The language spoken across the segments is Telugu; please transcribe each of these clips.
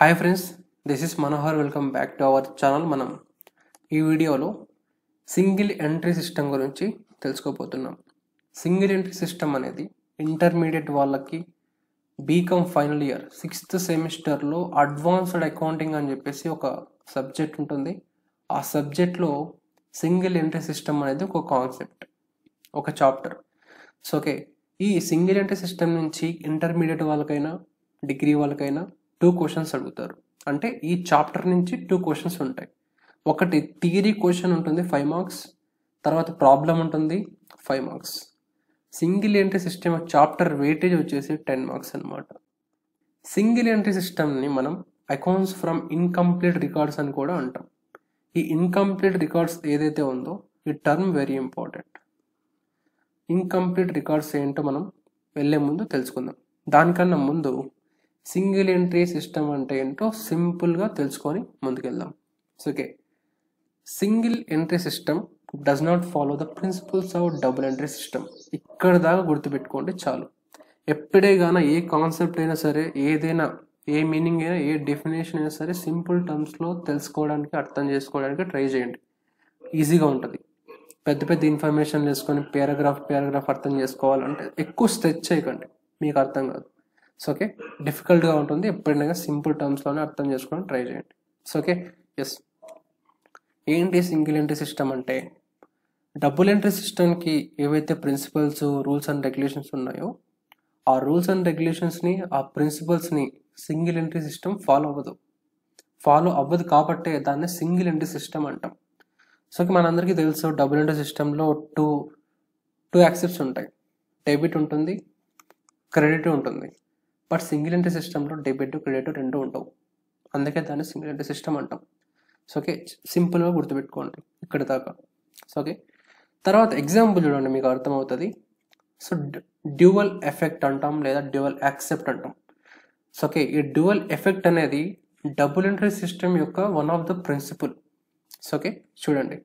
Hi friends this is Manohar welcome back to our channel మనం ఈ వీడియోలో సింగిల్ ఎంట్రీ సిస్టమ్ గురించి తెలుసుకోబోతున్నాం. సింగిల్ ఎంట్రీ సిస్టమ్ అనేది ఇంటర్మీడియట్ వాళ్ళకి బీకామ్ ఫైనల్ ఇయర్ సిక్స్త్ సెమిస్టర్లో అడ్వాన్స్డ్ అకౌంటింగ్ అని చెప్పేసి ఒక సబ్జెక్ట్ ఉంటుంది. ఆ సబ్జెక్ట్లో సింగిల్ ఎంట్రీ సిస్టమ్ అనేది ఒక కాన్సెప్ట్ ఒక చాప్టర్ సో ఓకే ఈ సింగిల్ ఎంట్రీ సిస్టమ్ నుంచి ఇంటర్మీడియట్ వాళ్ళకైనా డిగ్రీ వాళ్ళకైనా టూ క్వశ్చన్స్ అడుగుతారు. అంటే ఈ చాప్టర్ నుంచి టూ క్వశ్చన్స్ ఉంటాయి. ఒకటి థియరీ క్వశ్చన్ ఉంటుంది ఫైవ్ మార్క్స్. తర్వాత ప్రాబ్లం ఉంటుంది five marks. Single entry system chapter weightage వచ్చేసి టెన్ మార్క్స్ అనమాట సింగిల్ ఎంట్రీ సిస్టమ్ని మనం అకౌంట్స్ ఫ్రమ్ ఇన్కంప్లీట్ రికార్డ్స్ అని కూడా అంటాం. ఈ ఇన్కంప్లీట్ రికార్డ్స్ ఏదైతే ఉందో ఈ term very important. Incomplete records ఏంటో మనం వెళ్ళే ముందు తెలుసుకుందాం. దానికన్నా ముందు సింగిల్ ఎంట్రీ సిస్టమ్ అంటే ఏంటో సింపుల్గా తెలుసుకొని ముందుకెళ్దాం. Okay. Single entry system does not follow the principles of double entry system ఇక్కడ దాకా గుర్తుపెట్టుకోండి చాలు. ఎప్పుడే గాన ఏ కాన్సెప్ట్ అయినా సరే ఏదైనా ఏ మీనింగ్ అయినా ఏ డెఫినేషన్ అయినా సరే సింపుల్ టర్మ్స్లో తెలుసుకోవడానికి అర్థం చేసుకోవడానికి ట్రై చేయండి. ఈజీగా ఉంటుంది. పెద్ద పెద్ద ఇన్ఫర్మేషన్ తీసుకొని పారాగ్రాఫ్ పారాగ్రాఫ్ అర్థం చేసుకోవాలంటే ఎక్కువ స్ట్రెచ్ చేయకండి. మీకు అర్థం కాదు. సో ఓకే డిఫికల్ట్గా ఉంటుంది. ఎప్పుడైనా సింపుల్ టర్మ్స్లోనే అర్థం చేసుకొని ట్రై చేయండి. సో ఓకే ఎస్ ఏంటి సింగిల్ ఎంట్రీ సిస్టమ్ అంటే? డబుల్ ఎంట్రీ సిస్టమ్కి ఏవైతే ప్రిన్సిపల్స్ రూల్స్ అండ్ రెగ్యులేషన్స్ ఉన్నాయో ఆ రూల్స్ అండ్ రెగ్యులేషన్స్ని ఆ ప్రిన్సిపల్స్ని సింగిల్ ఎంట్రీ సిస్టమ్ ఫాలో అవ్వదు. ఫాలో అవ్వదు కాబట్టే దాన్ని సింగిల్ ఎంట్రీ సిస్టమ్ అంటాం. సో మనందరికీ తెలుసు డబుల్ ఎంట్రీ సిస్టంలో టూ టూ యాక్సెప్ట్స్ ఉంటాయి. డెబిట్ ఉంటుంది క్రెడిట్ ఉంటుంది. బట్ సింగిల్ ఎంట్రీ సిస్టంలో డెబిట్ క్రెడిట్ రెండు ఉండవు. అందుకే దాన్ని సింగిల్ ఎంట్రీ సిస్టమ్ అంటాం. సో ఓకే సింపుల్గా గుర్తుపెట్టుకోండి ఇక్కడ దాకా. సో ఓకే తర్వాత ఎగ్జాంపుల్ చూడండి మీకు అర్థమవుతుంది. సో డ్యూవల్ ఎఫెక్ట్ అంటాం లేదా డ్యూవల్ యాక్సెప్ట్ అంటాం. సో ఓకే ఈ డ్యూవల్ ఎఫెక్ట్ అనేది డబుల్ ఎంట్రీ సిస్టమ్ యొక్క one of the principle. So okay చూడండి.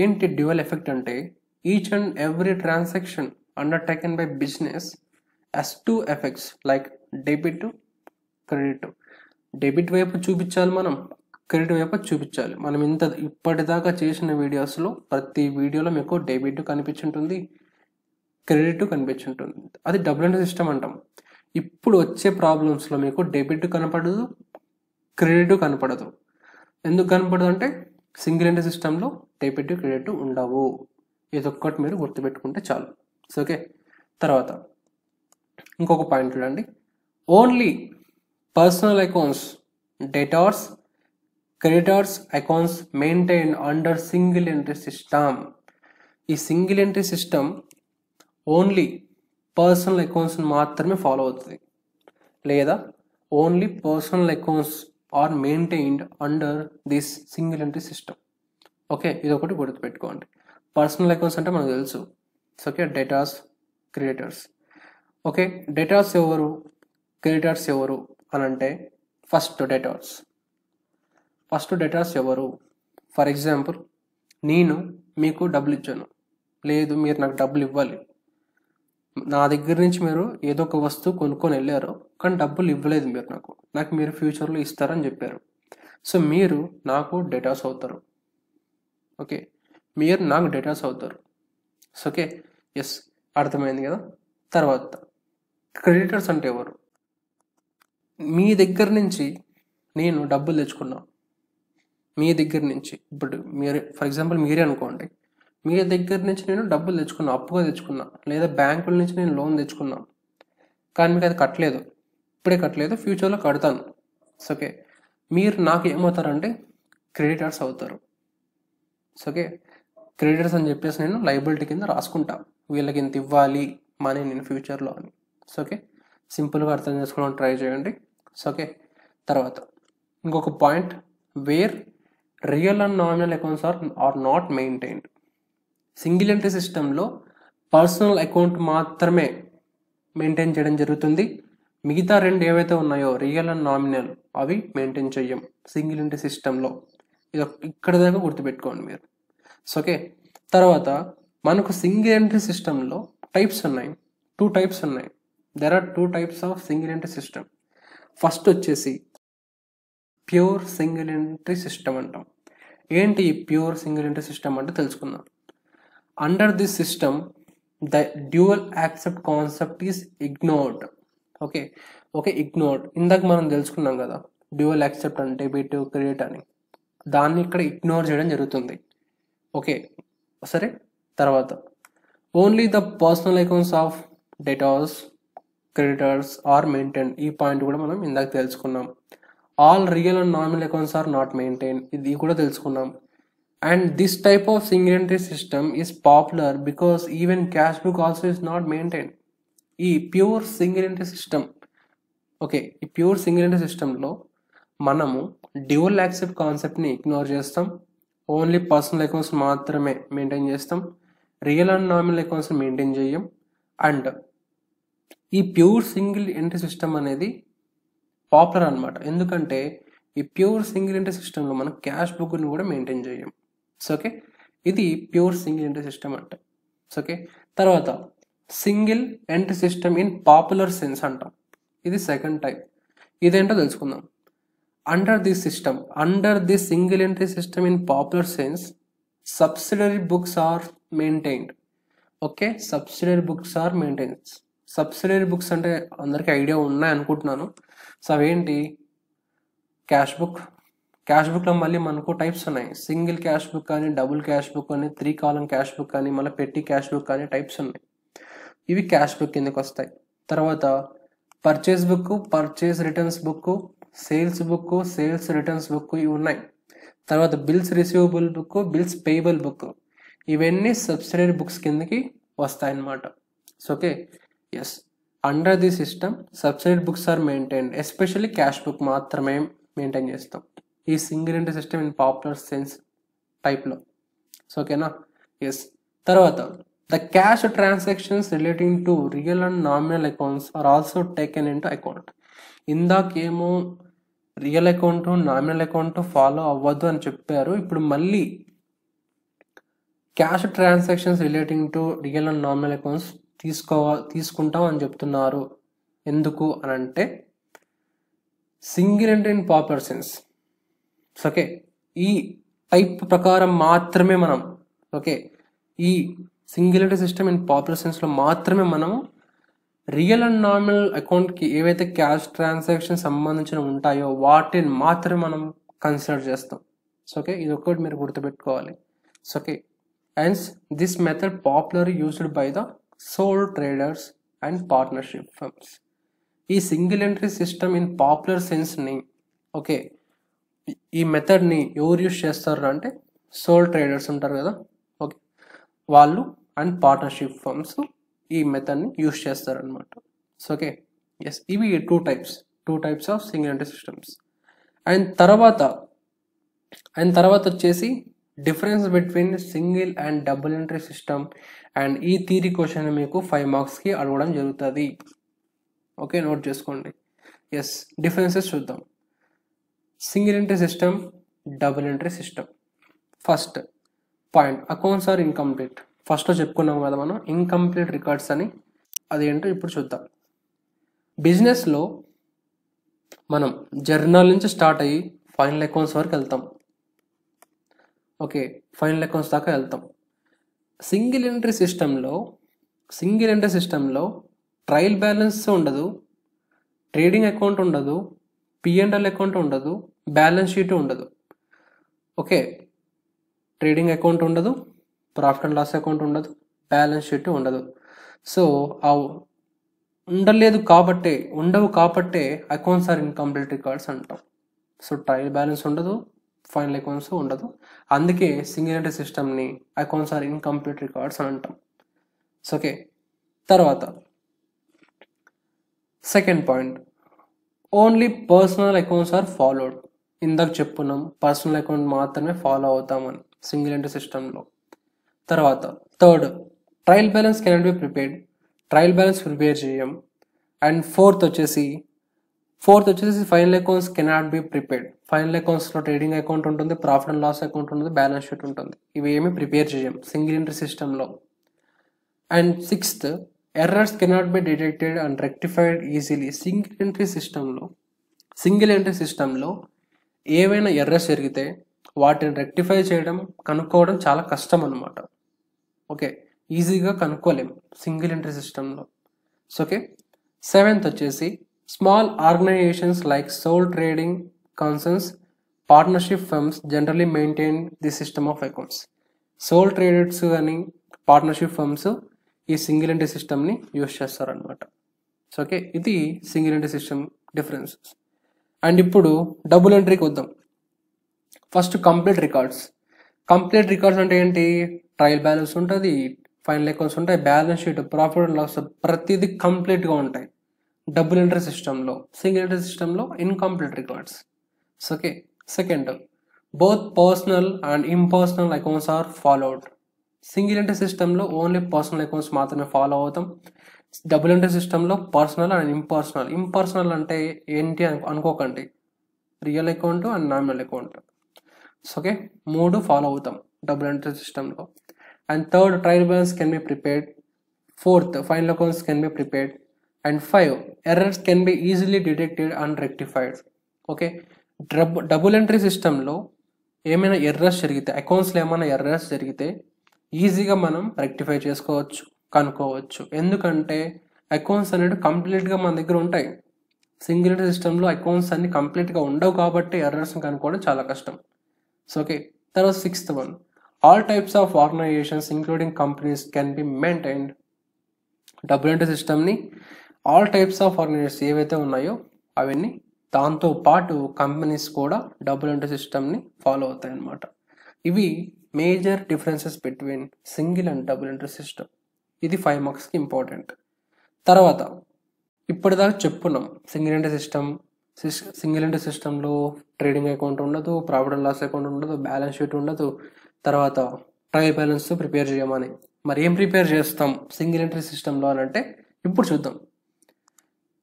ఏంటి డ్యూవల్ ఎఫెక్ట్ అంటే each and every transaction undertaken by business as two effects like debit credit. Debit వైపు చూపించాలి మనం క్రెడిట్ వైపు చూపించాలి. మనం ఇంత ఇప్పటిదాకా చేసిన వీడియోస్లో ప్రతి వీడియోలో మీకు డెబిట్ కనిపించుంటుంది క్రెడిట్ కనిపించుంటుంది. అది డబుల్ ఎండ్ సిస్టమ్ అంటాం. ఇప్పుడు వచ్చే ప్రాబ్లమ్స్లో మీకు డెబిట్ కనపడదు క్రెడిట్ కనపడదు. ఎందుకు కనపడదు అంటే సింగిల్ ఎండ్ సిస్టంలో డెబిట్ క్రెడిట్ ఉండవు. ఇదొక్కటి మీరు గుర్తుపెట్టుకుంటే చాలు. సో ఓకే తర్వాత ఇంకొక పాయింట్ చూడండి. Only personal accounts debtors creditors accounts maintain under single entry system ఈ single entry system only personal అకౌంట్స్ని మాత్రమే ఫాలో అవుతుంది. లేదా only personal accounts are maintained under this single entry system okay ఇది ఒకటి గుర్తుపెట్టుకోండి. పర్సనల్ అకౌంట్స్ అంటే మనకు తెలుసు. Okay debtors creditors okay debtors ఎవరు? క్రియేటర్స్ ఎవరు అని అంటే ఫస్ట్ డేటాస్ ఫస్ట్ డేటాస్ ఎవరు? ఫర్ ఎగ్జాంపుల్ నేను మీకు డబ్బులు ఇచ్చాను. లేదు మీరు నాకు డబ్బులు ఇవ్వాలి. నా దగ్గర నుంచి మీరు ఏదో ఒక వస్తువు కొనుక్కొని వెళ్ళారు కానీ డబ్బులు ఇవ్వలేదు మీరు నాకు. నాకు మీరు ఫ్యూచర్లో ఇస్తారని చెప్పారు. సో మీరు నాకు డేటాస్ అవుతారు. ఓకే? మీరు నాకు డేటాస్ అవుతారు. So okay? ఎస్ అర్థమైంది కదా? తర్వాత క్రెడిటర్స్ అంటే ఎవరు? మీ దగ్గర నుంచి నేను డబ్బులు తెచ్చుకున్నా. మీ దగ్గర నుంచి. ఇప్పుడు మీరు ఫర్ ఎగ్జాంపుల్ మీరే అనుకోండి. మీ దగ్గర నుంచి నేను డబ్బులు తెచ్చుకున్నా అప్పుగా తెచ్చుకున్నా లేదా బ్యాంకుల నుంచి నేను లోన్ తెచ్చుకున్నా. కానీ మీకు అది కట్టలేదు. ఇప్పుడే కట్టలేదు ఫ్యూచర్లో కడతాను. ఓకే మీరు నాకు ఏమవుతారంటే క్రెడిటర్స్ అవుతారు. ఓకే క్రెడిటర్స్ అని చెప్పేసి నేను లైబిలిటీ కింద రాసుకుంటా. వీళ్ళకి ఇంత ఇవ్వాలి మనీ నేను ఫ్యూచర్లో అని. ఓకే సింపుల్గా అర్థం చేసుకోవడానికి ట్రై చేయండి. ఓకే తర్వాత ఇంకొక point where real and nominal accounts are are not maintained single entry సిస్టంలో పర్సనల్ అకౌంట్ మాత్రమే మెయింటైన్ చేయడం జరుగుతుంది. మిగతా రెండు ఏవైతే ఉన్నాయో రియల్ అండ్ నామినల్ అవి మెయింటైన్ చెయ్యం సింగిల్ ఎంట్రీ సిస్టంలో ఇది ఇక్కడ దాకా గుర్తుపెట్టుకోండి మీరు. ఓకే తర్వాత మనకు సింగిల్ ఎంట్రీ సిస్టంలో టైప్స్ ఉన్నాయి. టూ టైప్స్ ఉన్నాయి. There are two types of single entry system first వచ్చేసి ప్యూర్ సింగిల్ ఎంట్రీ సిస్టమ్ అంటాం. ఏంటి ఈ ప్యూర్ సింగిల్ ఎంట్రీ సిస్టమ్ అంటే తెలుసుకుందాం. Under this system the dual aspect concept is ignored okay okay ignored ఇందాక మనం తెలుసుకున్నాం కదా డ్యూయల్ యాక్సెప్ట్ అంటే బిట్ క్రియేట్ అని. దాన్ని ఇక్కడ ఇగ్నోర్ చేయడం జరుగుతుంది. ఓకే సరే? తర్వాత. Only the personal accounts of debtors creditors are maintain ఈ పాయింట్ కూడా మనం ఇందాక తెలుసుకున్నాం. All real and normal accounts are not maintain ఇది కూడా తెలుసుకున్నాం. And this type of single system is popular because even cash book also is not maintain ఈ ప్యూర్ సింగిల్ సిస్టమ్ ఓకే ఈ ప్యూర్ సింగిల్ సిస్టంలో మనము డ్యూల్ యాక్సెప్ట్ కాన్సెప్ట్ని ఇగ్నోర్ చేస్తాం. ఓన్లీ పర్సనల్ అకౌంట్స్ మాత్రమే మెయింటైన్ చేస్తాం. Real and normal accounts maintain చేయం. అండ్ ఈ ప్యూర్ సింగిల్ ఎంట్రీ సిస్టమ్ అనేది పాపులర్ అనమాట ఎందుకంటే ఈ ప్యూర్ సింగిల్ ఎంట్రీ సిస్టంలో మనం క్యాష్ బుక్ని కూడా మెయింటైన్ చేయం సో ఓకే ఇది ప్యూర్ సింగిల్ ఎంట్రీ సిస్టమ్ అంటే. సో ఓకే తర్వాత single entry system in popular sense అంటాం. ఇది సెకండ్ టైప్. ఇదేంటో తెలుసుకుందాం. Under this system under this single entry system in popular sense subsidiary books are maintained okay subsidiary books are maintains subsidiary books అంటే అందరికీ ఐడియా ఉన్నాయి అనుకుంటున్నాను. సో అవేంటి? Cash book. క్యాష్ బుక్లో మళ్ళీ మనకు టైప్స్ ఉన్నాయి. సింగిల్ క్యాష్ బుక్ కానీ డబుల్ క్యాష్ బుక్ అని త్రీ కాలం క్యాష్ బుక్ కానీ మళ్ళీ పెట్టి క్యాష్ బుక్ కానీ టైప్స్ ఉన్నాయి. ఇవి క్యాష్ బుక్ కిందకి వస్తాయి. తర్వాత purchase book purchase returns book sales book sales returns book ఇవి ఉన్నాయి. తర్వాత bills receivable book bills payable book. ఇవన్నీ సబ్సిడరీ బుక్స్ కిందకి వస్తాయన్నమాట. So okay? Yes under the system subsidy books are maintain especially cash book మాత్రమే మెయింటైన్ చేస్తాం. ఈ single entry system in popular sense టైప్లో సో ఓకేనా ఎస్ తర్వాత the cash transactions relating to real and nominal accounts are also taken into account ఇందాకేమో real account nominal account follow అవ్వద్దు అని చెప్పారు. ఇప్పుడు మళ్ళీ cash transactions relating to real and nominal accounts తీసుకో తీసుకుంటాం అని చెప్తున్నారు. ఎందుకు అని అంటే single and in popular sense. Okay ఈ టైప్ ప్రకారం మాత్రమే మనం ఓకే ఈ సింగిల్ సిస్టమ్ ఇన్ పాపులర్ సెన్స్లో మాత్రమే మనం రియల్ అండ్ నార్మల్ అకౌంట్కి ఏవైతే క్యాష్ ట్రాన్సాక్షన్ సంబంధించిన ఉంటాయో వాటిని మాత్రమే మనం కన్సిడర్ చేస్తాం. సో ఓకే ఇది ఒక్కటి మీరు గుర్తుపెట్టుకోవాలి. So okay and this method popular used by the sole traders and partnership firms ఈ single entry system in popular సెన్స్ని okay ఈ మెథడ్ని ఎవరు యూస్ చేస్తారు అంటే సోల్ ట్రేడర్స్ ఉంటారు కదా ఓకే వాళ్ళు అండ్ పార్ట్నర్షిప్ ఫర్మ్స్ ఈ మెథడ్ని యూస్ చేస్తారనమాట సో ఓకే ఎస్ ఇవి two types two types of single entry systems and తర్వాత అండ్ తర్వాత వచ్చేసి difference between single and double entry system and ఈ థీరీ క్వశ్చన్ మీకు ఫైవ్ మార్క్స్కి అడగడం జరుగుతుంది. ఓకే నోట్ చేసుకోండి. ఎస్ డిఫరెన్సెస్ చూద్దాం. Single entry system double entry system first point accounts are incomplete ఫస్ట్లో చెప్పుకున్నాం కదా మనం ఇన్కంప్లీట్ రికార్డ్స్ అని. అదేంటో ఇప్పుడు చూద్దాం. బిజినెస్లో మనం జర్నల్ నుంచి స్టార్ట్ అయ్యి ఫైనల్ అకౌంట్స్ వరకు వెళ్తాం. ఓకే ఫైనల్ అకౌంట్స్ దాకా వెళ్తాం. సింగిల్ ఎంట్రీ సిస్టంలో సింగిల్ ఎంట్రీ సిస్టంలో ట్రయల్ బ్యాలెన్స్ ఉండదు ట్రేడింగ్ అకౌంట్ ఉండదు పిఎన్ఎల్ అకౌంట్ ఉండదు బ్యాలెన్స్ షీట్ ఉండదు. ఓకే ట్రేడింగ్ అకౌంట్ ఉండదు ప్రాఫిట్ అండ్ లాస్ అకౌంట్ ఉండదు బ్యాలెన్స్ షీట్ ఉండదు. సో ఆ ఉండలేదు కాబట్టే ఉండవు కాబట్టే అకౌంట్స్ ఆర్ ఇన్కంప్లీట్ రికార్డ్స్ అంటాం. సో ట్రయల్ బ్యాలెన్స్ ఉండదు ఫైనల్ అకౌంట్స్ ఉండదు. అందుకే సింగిల్ ఎంట్రీ సిస్టమ్ని అకౌంట్స్ ఆర్ ఇన్కంప్లీట్ రికార్డ్స్ అని అంటాం. సో ఓకే తర్వాత second point only personal accounts are followed ఇందాక చెప్పున్నాం పర్సనల్ అకౌంట్ మాత్రమే ఫాలో అవుతామని సింగిల్ ఎంట్రీ సిస్టంలో తర్వాత third trial balance cannot be prepared trial balance prepare చేయం. అండ్ ఫోర్త్ వచ్చేసి ఫోర్త్ వచ్చేసి final accounts cannot be prepared. Final అకౌంట్స్లో trading account ఉంటుంది ప్రాఫిట్ అండ్ లాస్ అకౌంట్ ఉంటుంది బ్యాలెన్స్ షీట్ ఉంటుంది. ఇవి ఏమి ప్రిపేర్ చేయం సింగిల్ ఎంట్రీ సిస్టంలో and sixth errors cannot be detected and rectified easily. Single entry సిస్టంలో సింగిల్ ఎంట్రీ సిస్టంలో ఏవైనా ఎర్రర్స్ జరిగితే వాటిని రెక్టిఫై చేయడం కనుక్కోవడం చాలా కష్టం అనమాట ఓకే ఈజీగా కనుక్కోలేం సింగిల్ ఎంట్రీ సిస్టంలో సో ఓకే సెవెంత్ వచ్చేసి small organisations like sole trading concerns partnership firms generally maintain the system of accounts sole traders కానీ పార్ట్నర్షిప్ ఫర్మ్స్ ఈ సింగిల్ ఎంట్రీ సిస్టమ్ని యూస్ చేస్తారనమాట సో ఓకే ఇది single entry system differences and ఇప్పుడు డబుల్ ఎంట్రీకి వద్దాం. First complete records complete records అంటే ఏంటి? ట్రయల్ బ్యాలెన్స్ ఉంటుంది ఫైనల్ అకౌంట్స్ ఉంటాయి balance sheet profit and loss ప్రతిదీ కంప్లీట్గా ఉంటాయి. డబుల్ ఎంట్రీ సిస్టంలో సింగిల్ ఎంట్రీ సిస్టంలో incomplete records okay second both personal and impersonal accounts are followed single entry సిస్టంలో ఓన్లీ పర్సనల్ అకౌంట్స్ మాత్రమే ఫాలో అవుతాం. డబుల్ ఎంట్రీ సిస్టంలో పర్సనల్ అండ్ ఇంపర్సనల్ ఇంపర్సనల్ అంటే ఏంటి అనుకోకండి. Real account and nominal account okay మూడు ఫాలో అవుతాం డబుల్ ఎంట్రీ సిస్టంలో and third trial balance can be prepared fourth final accounts can be prepared and five errors can be easily detected and rectified okay dub double entry సిస్టంలో ఏమైనా ఎర్రర్స్ జరిగితే అకౌంట్స్లో ఏమైనా ఎర్రర్స్ జరిగితే ఈజీగా మనం రెక్టిఫై చేసుకోవచ్చు కనుక్కోవచ్చు. ఎందుకంటే అకౌంట్స్ అనేవి కంప్లీట్గా మన దగ్గర ఉంటాయి. సింగిల్ ఎంట్రీ సిస్టంలో అకౌంట్స్ అన్ని కంప్లీట్గా ఉండవు కాబట్టి ఎర్రర్స్ని కనుక్కోవడం చాలా కష్టం. సో ఓకే తర్వాత sixth one all types of organizations including companies can be maintained double entry సిస్టమ్ని ఆల్ టైప్స్ ఆఫ్ ఆర్గనైజర్స్ ఏవైతే ఉన్నాయో అవన్నీ దాంతో పాటు కంపెనీస్ కూడా డబుల్ ఎంట్రీ సిస్టమ్ని ఫాలో అవుతాయి అన్నమాట ఇవి major differences between single and double entry system ఇది ఫైవ్ మార్క్స్కి ఇంపార్టెంట్ తర్వాత ఇప్పటిదాకా చెప్పుకున్నాం single entry system single entry సిస్టంలో ట్రేడింగ్ అకౌంట్ ఉండదు ప్రాఫిట్ అండ్ లాస్ అకౌంట్ ఉండదు బ్యాలెన్స్ షీట్ ఉండదు. తర్వాత ట్రయల్ బ్యాలెన్స్ ప్రిపేర్ చేయమని. మరి ఏం ప్రిపేర్ చేస్తాం సింగిల్ ఎంట్రీ సిస్టంలో అని అంటే ఇప్పుడు చూద్దాం.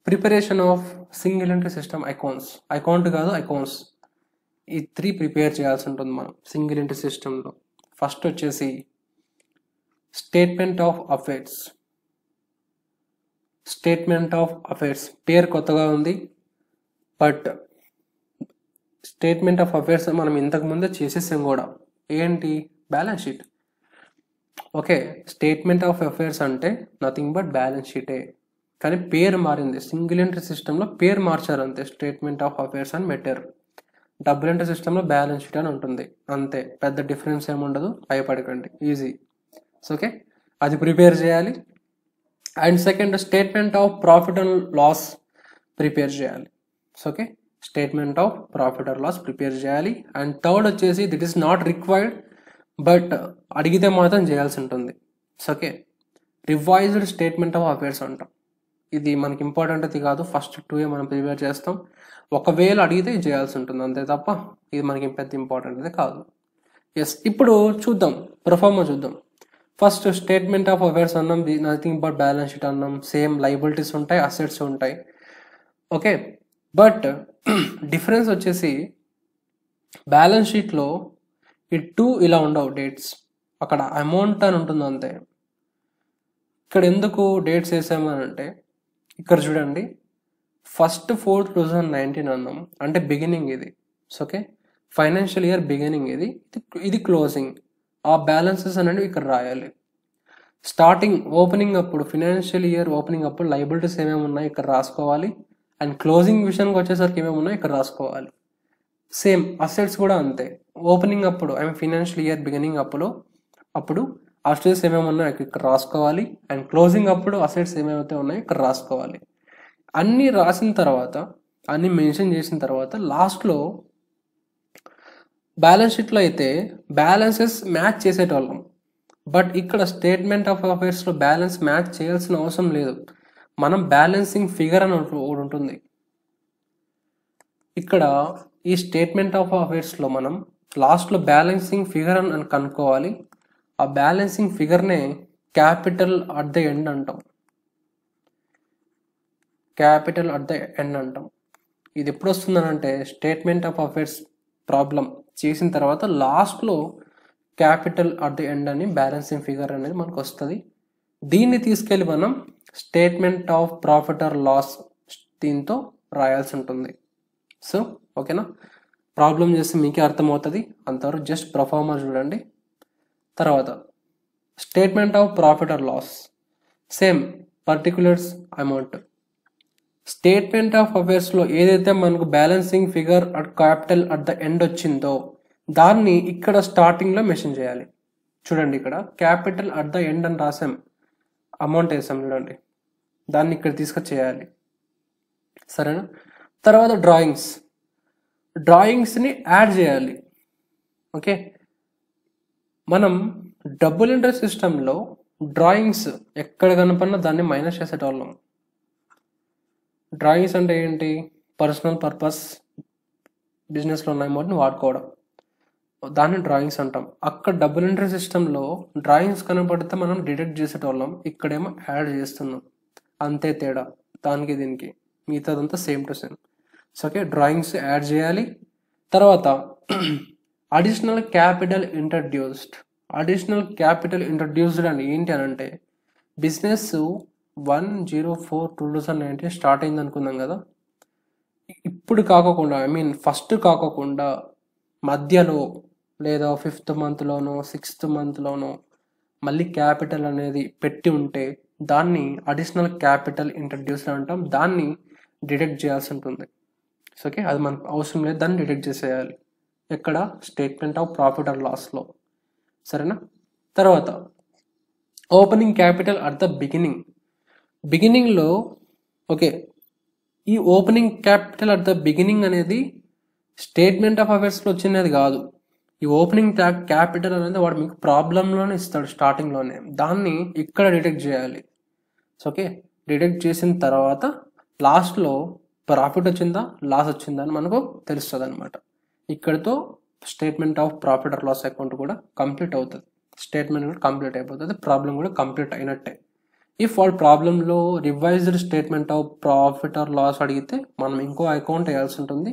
Preparation of single entry system accounts account కాదు అకౌంట్స్ ఈ త్రీ ప్రిపేర్ చేయాల్సి ఉంటుంది మనం సింగిల్ ఎంట్రీ సిస్టంలో. ఫస్ట్ వచ్చేసి statement of affairs. Statement of affairs. పేరు కొత్తగా ఉంది బట్ స్టేట్మెంట్ ఆఫ్ అఫైర్స్ మనం ఇంతకు ముందే చేసేసాం కూడా. ఏంటి? Balance sheet. Okay statement of affairs అంటే నథింగ్ బట్ బ్యాలెన్స్ షీటే. కానీ పేరు మారింది. సింగిల్ ఎంట్రీ సిస్టంలో పేరు మార్చారు అంతే స్టేట్మెంట్ ఆఫ్ అఫేర్స్ అని పెట్టారు. డబుల్ ఎంట్రీ సిస్టంలో బ్యాలెన్స్ షీట్ అని ఉంటుంది. అంతే. పెద్ద డిఫరెన్స్ ఏముండదు భయపడకండి. ఈజీ. ఓకే అది ప్రిపేర్ చేయాలి. And second statement of profit and loss prepare చేయాలి. Okay statement of profit or loss prepare చేయాలి. అండ్ థర్డ్ వచ్చేసి this is not required but అడిగితే మాత్రం చేయాల్సి ఉంటుంది. Okay revised statement of affairs అంటాం. ఇది మనకి ఇంపార్టెంట్ అది కాదు. ఫస్ట్ టూ ఏ మనం ప్రిపేర్ చేస్తాం. ఒకవేళ అడిగితే ఇది చేయాల్సి ఉంటుంది. అంతే తప్ప ఇది మనకి పెద్ద ఇంపార్టెంట్ అయితే కాదు. ఎస్ ఇప్పుడు చూద్దాం. ప్రొఫార్మా చూద్దాం. ఫస్ట్ స్టేట్మెంట్ ఆఫ్ అఫేర్స్ అన్నాం నథింగ్ బట్ బ్యాలెన్స్ షీట్ అన్నాం. సేమ్ లైబిలిటీస్ ఉంటాయి అసెట్స్ ఉంటాయి. ఓకే బట్ డిఫరెన్స్ వచ్చేసి బ్యాలెన్స్ షీట్లో ఈ టూ ఇలా ఉండవు డేట్స్ అక్కడ అమౌంట్ అని ఉంటుంది అంతే. ఇక్కడ ఎందుకు డేట్స్ వేసామని అంటే ఇక్కడ చూడండి. First four two thousand nineteen అన్నాం. అంటే బిగినింగ్ ఇది. ఓకే ఫైనాన్షియల్ ఇయర్ బిగినింగ్ ఇది. ఇది క్లోజింగ్ ఆ బ్యాలెన్సెస్ అనేవి ఇక్కడ రాయాలి. స్టార్టింగ్ ఓపెనింగ్ అప్పుడు ఫినాన్షియల్ ఇయర్ ఓపెనింగ్ అప్పుడు లైబిలిటీస్ ఏమేమి ఉన్నాయి ఇక్కడ రాసుకోవాలి. అండ్ క్లోజింగ్ విషయానికి వచ్చేసరికి ఏమేమి ఉన్నాయో ఇక్కడ రాసుకోవాలి. సేమ్ అసెట్స్ కూడా అంతే. ఓపెనింగ్ అప్పుడు I mean financial year beginning అప్పుడు అప్పుడు అసెట్స్ ఏమేమి ఉన్నాయో ఇక్కడ రాసుకోవాలి. అండ్ క్లోజింగ్ అప్పుడు అసెట్స్ ఏమేమైతే ఉన్నాయో ఇక్కడ రాసుకోవాలి. అన్నీ రాసిన తర్వాత అన్నీ మెన్షన్ చేసిన తర్వాత లాస్ట్లో బ్యాలెన్స్ షీట్లో అయితే బ్యాలెన్సెస్ మ్యాచ్ చేసేటోళ్ళం. బట్ ఇక్కడ స్టేట్మెంట్ ఆఫ్ అఫైర్స్లో బ్యాలెన్స్ మ్యాచ్ చేయాల్సిన అవసరం లేదు. మనం బ్యాలెన్సింగ్ ఫిగర్ అని ఒకటి ఉంటుంది. ఇక్కడ ఈ స్టేట్మెంట్ ఆఫ్ అఫైర్స్లో మనం లాస్ట్లో బ్యాలెన్సింగ్ ఫిగర్ అని కనుక్కోవాలి. ఆ బ్యాలెన్సింగ్ ఫిగర్నే క్యాపిటల్ అట్ ద ఎండ్ అంటాం. క్యాపిటల్ అట్ ద ఎండ్ అంటాం. ఇది ఎప్పుడు వస్తుందనంటే స్టేట్మెంట్ ఆఫ్ అఫేర్స్ ప్రాబ్లం చేసిన తర్వాత లాస్ట్లో క్యాపిటల్ అట్ ది ఎండ్ అని బ్యాలెన్సింగ్ ఫిగర్ అనేది మనకు వస్తుంది. దీన్ని తీసుకెళ్ళి మనం statement of profit or loss దీంతో రాయాల్సి ఉంటుంది. సో ఓకేనా ప్రాబ్లం చేస్తే మీకే అర్థమవుతుంది. అంతవరకు జస్ట్ పర్ఫార్మర్ చూడండి. తర్వాత statement of profit or loss same particulars amount statement of అఫేర్స్లో ఏదైతే మనకు balancing figure at capital at the end వచ్చిందో దాన్ని ఇక్కడ స్టార్టింగ్లో మెన్షన్ చేయాలి. చూడండి ఇక్కడ క్యాపిటల్ అట్ ద ఎండ్ అని రాసాం. అమౌంట్ వేసాం చూడండి. దాన్ని ఇక్కడ తీసుకొచ్చేయాలి. సరేనా? తర్వాత డ్రాయింగ్స్ డ్రాయింగ్స్ని యాడ్ చేయాలి. ఓకే మనం డబుల్ ఇంట్రెస్ట్ సిస్టంలో డ్రాయింగ్స్ ఎక్కడ కనపడినా దాన్ని మైనస్ చేసేటోళ్ళం. డ్రాయింగ్స్ అంటే ఏంటి? పర్సనల్ పర్పస్ బిజినెస్లో ఉన్న అమౌంట్ని వాడుకోవడం. దాన్ని డ్రాయింగ్స్ అంటాం. అక్కడ డబుల్ ఎంట్రీ సిస్టంలో డ్రాయింగ్స్ కనపడితే మనం డిడక్ట్ చేసేటోళ్ళం. ఇక్కడేమో యాడ్ చేస్తున్నాం. అంతే తేడా. దానికి దీనికి. మిగతాదంతా same to same so okay drawings add చేయాలి. తర్వాత additional capital introduced additional capital introduced అని ఏంటి అని అంటే business one zero four two thousand nineteen start అయింది అనుకున్నాం కదా. ఇప్పుడు కాకోకుండా ఐ మీన్ ఫస్ట్ కాకుండా మధ్యలో లేదా ఫిఫ్త్ మంత్లోనో సిక్స్త్ మంత్లోనో మళ్ళీ క్యాపిటల్ అనేది పెట్టి ఉంటే దాన్ని అడిషనల్ క్యాపిటల్ ఇంట్రడ్యూస్ అంటాం. దాన్ని డిడక్ట్ చేయాల్సి ఉంటుంది. సో ఓకే అది మనకు అవసరం లేదు. దాన్ని డిడక్ట్ చేసేయాలి. ఎక్కడ? స్టేట్మెంట్ ఆఫ్ ప్రాఫిట్ అండ్ లాస్లో సరేనా? తర్వాత opening capital at the beginning బిగినింగ్లో ఓకే ఈ opening capital at the beginning అనేది స్టేట్మెంట్ ఆఫ్ అఫేర్స్లో వచ్చినది కాదు. ఈ ఓపెనింగ్ క్యాపిటల్ అనేది వాడు మీకు ప్రాబ్లంలోనే ఇస్తాడు స్టార్టింగ్లోనే దాన్ని ఇక్కడ డిటెక్ట్ చేయాలి. సో ఓకే డిటెక్ట్ చేసిన తర్వాత లాస్ట్లో ప్రాఫిట్ వచ్చిందా? లాస్ వచ్చిందా? అని మనకు తెలుస్తుంది అనమాట ఇక్కడితో statement of profit or loss account కూడా కంప్లీట్ అవుతుంది. స్టేట్మెంట్ కూడా కంప్లీట్ అయిపోతుంది. ప్రాబ్లం కూడా కంప్లీట్ అయినట్టే. ఇఫ్ వాడు ప్రాబ్లంలో revised statement of profit or loss అడిగితే మనం ఇంకో అకౌంట్ వేయాల్సి ఉంటుంది.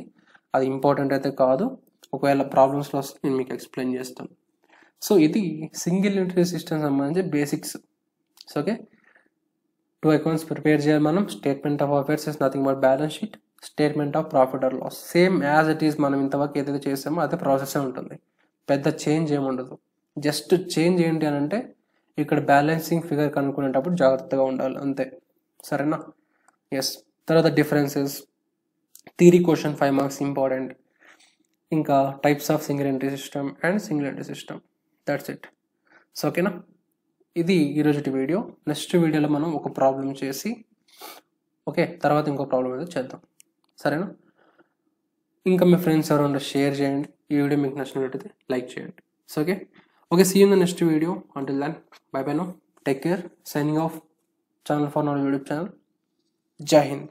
అది ఇంపార్టెంట్ అయితే కాదు. ఒకవేళ ప్రాబ్లమ్స్లో వస్తే నేను మీకు ఎక్స్ప్లెయిన్ చేస్తాను. సో ఇది సింగిల్ ఎంట్రీ సిస్టమ్ సంబంధించి basics so okay two accounts prepare చేయాలి మనం. Statement of affairs is nothing but balance sheet statement of profit or loss same as it is మనం ఇంతవరకు ఏదైతే చేసామో అదే ప్రాసెస్ ఉంటుంది. పెద్ద చేంజ్ ఏముండదు జస్ట్ చేంజ్ ఏంటి అని అంటే ఇక్కడ బ్యాలెన్సింగ్ ఫిగర్ కనుక్కునేటప్పుడు జాగ్రత్తగా ఉండాలి. అంతే. సరేనా? ఎస్ తర్వాత differences theory question five marks important ఇంకా types of single entry system and single entry system that's it so ఓకేనా ఇది ఈరోజు వీడియో. నెక్స్ట్ వీడియోలో మనం ఒక ప్రాబ్లం చేసి ఓకే తర్వాత ఇంకో ప్రాబ్లం అయితే చేద్దాం. సరేనా? ఇంకా మీ ఫ్రెండ్స్ ఎవరైనా షేర్ చేయండి. ఈ వీడియో మీకు నచ్చినట్లయితే లైక్ చేయండి. So okay okay see in the next video until then bye bye no take care signing off channel for నవర్ YouTube channel జై హింద్